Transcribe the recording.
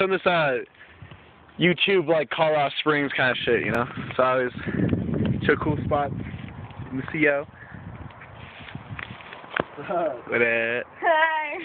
I on this uh YouTube like Colorado Springs kind of shit, you know. So I was to a cool spot in the CO. What up? Hi.